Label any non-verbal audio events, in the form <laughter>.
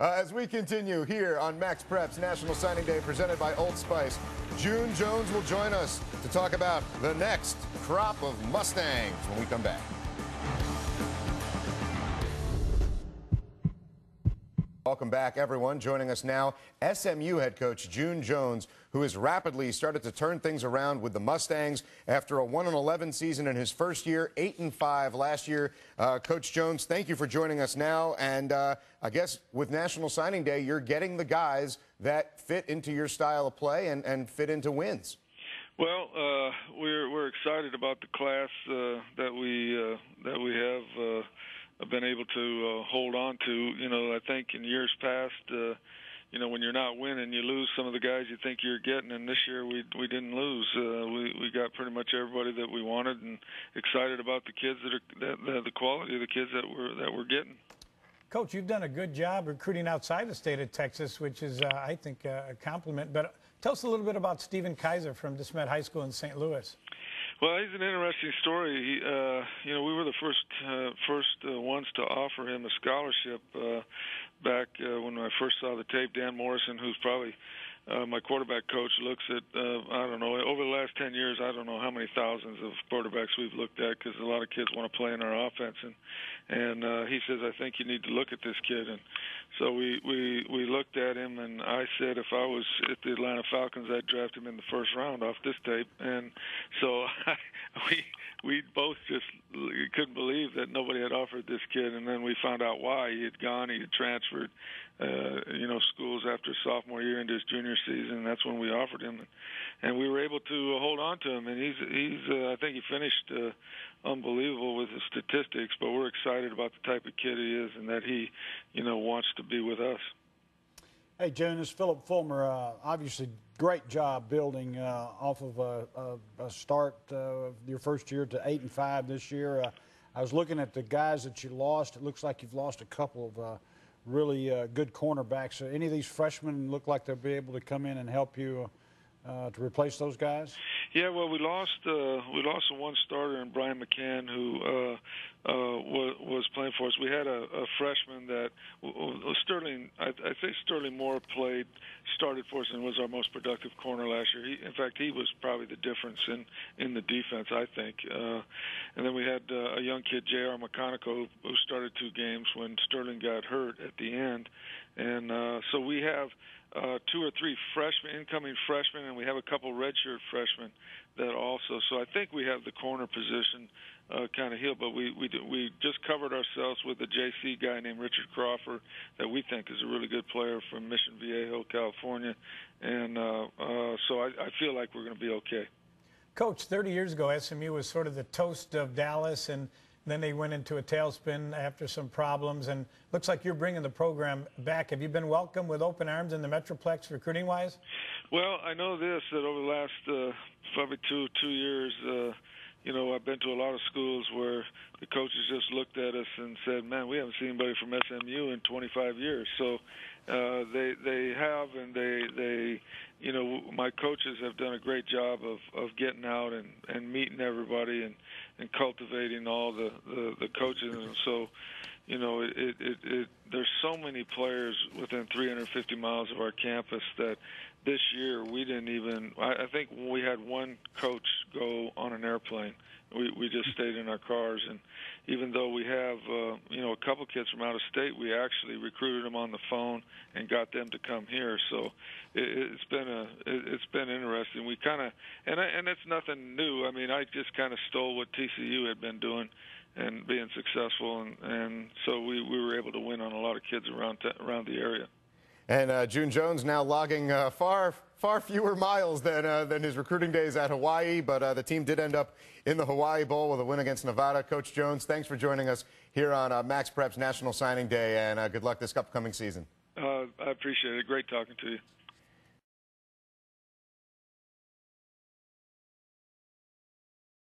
Uh, as we continue here on MaxPreps National Signing Day presented by Old Spice, June Jones will join us to talk about the next crop of Mustangs when we come back. Welcome back, everyone. Joining us now, SMU head coach June Jones, who has rapidly started to turn things around with the Mustangs after a 1 11 season in his first year, 8 and 5 last year. Uh, coach Jones, thank you for joining us now. And uh, I guess with National Signing Day, you're getting the guys that fit into your style of play and, and fit into wins. Well, uh, we're we're excited about the class uh, that we uh, that we have uh, been able to hold on to. You know, I think in years past, uh, you know, when you're not winning, you lose some of the guys you think you're getting. And this year, we we didn't lose. Uh, we we got pretty much everybody that we wanted, and excited about the kids that are that, that the quality of the kids that we're that we're getting. Coach, you've done a good job recruiting outside the state of Texas, which is, uh, I think, uh, a compliment. But tell us a little bit about Stephen Kaiser from DeSmet High School in St. Louis. Well, he's an interesting story. He, uh, you know, we were the first uh, first uh, ones to offer him a scholarship uh, back uh, when I first saw the tape. Dan Morrison, who's probably uh, my quarterback coach looks at uh, I don't know over the last ten years I don't know how many thousands of quarterbacks we've looked at because a lot of kids want to play in our offense and and uh, he says I think you need to look at this kid. And so we we we looked at him and I said if I was at the Atlanta Falcons I'd draft him in the first round off this tape. And so <laughs> we we both just couldn't believe that nobody had offered this kid. And then we found out why. He had gone he had transferred uh, you know, schools after sophomore year into his junior season. That's when we offered him, and we were able to hold on to him. And he's he's uh, I think he finished uh, unbelievable with his statistics. But we're excited about the type of kid he is, and that he, you know, wants to be with us. Hey, Jonas, Phillip Fulmer, uh, obviously great job building uh, off of a, a, a start uh, your first year to eight and five this year. Uh, I was looking at the guys that you lost. It looks like you've lost a couple of uh, really uh, good cornerbacks. So any of these freshmen look like they'll be able to come in and help you uh, to replace those guys? Yeah, well, we lost uh, we lost one starter in Bryan McCann who uh, uh, was, was playing for us. We had a, a freshman that uh, Sterling. I, I think Sterling Moore played started for us and was our most productive corner last year. He, in fact, he was probably the difference in in the defense. I think. Uh, and then we had uh, a young kid, J.R. McConico, who started two games when Sterling got hurt at the end, and uh, so we have uh, two or three freshmen, incoming freshmen, and we have a couple redshirt freshmen that also. So I think we have the corner position uh, kind of healed. But we we we just covered ourselves with a JC guy named Richard Crawford that we think is a really good player from Mission Viejo, California, and uh, uh, so I, I feel like we're going to be okay. Coach, 30 years ago, SMU was sort of the toast of Dallas, and then they went into a tailspin after some problems, and looks like you're bringing the program back. Have you been welcomed with open arms in the Metroplex recruiting wise? Well, I know this that over the last uh, probably two two years, uh, you know, I've been to a lot of schools where the coaches just looked at us and said, "Man, we haven't seen anybody from SMU in 25 years." So uh, they they have, and they they, you know, my coaches have done a great job of of getting out and and meeting everybody and and cultivating all the the, the coaches, and so. You know, it, it, it, it, there's so many players within 350 miles of our campus that this year we didn't even. I, I think we had one coach go on an airplane. We we just stayed in our cars, and even though we have uh, you know a couple kids from out of state, we actually recruited them on the phone and got them to come here. So it, it's been a it, it's been interesting. We kind of and I, and it's nothing new. I mean, I just kind of stole what TCU had been doing and being successful, and and so we we were able to win on a lot of kids around t- around the area. And uh, June Jones now logging uh, far, far fewer miles than, uh, than his recruiting days at Hawaii, but uh, the team did end up in the Hawaii Bowl with a win against Nevada. Coach Jones, thanks for joining us here on uh, MaxPreps National Signing Day, and uh, good luck this upcoming season. I appreciate it. Great talking to you.